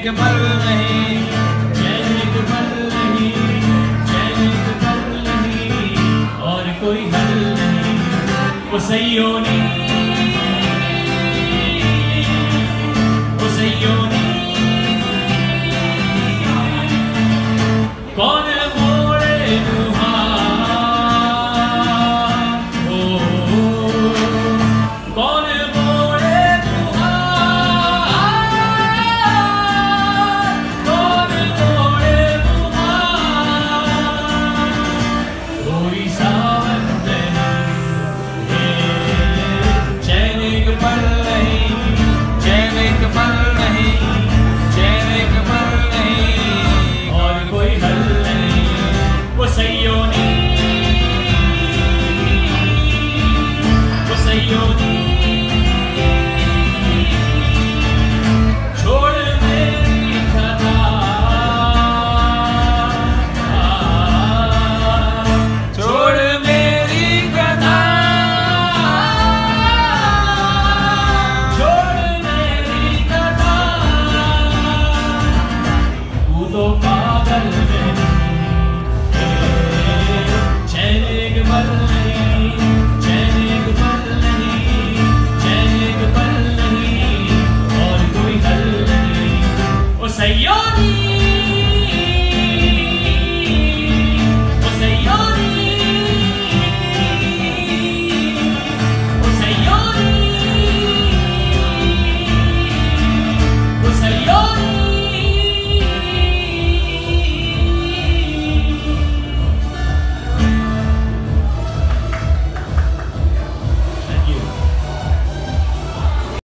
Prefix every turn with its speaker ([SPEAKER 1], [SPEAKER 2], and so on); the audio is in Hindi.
[SPEAKER 1] एक पल नहीं चैन के पल नहीं चैन के पल नहीं और कोई हल नहीं। वो सही होनी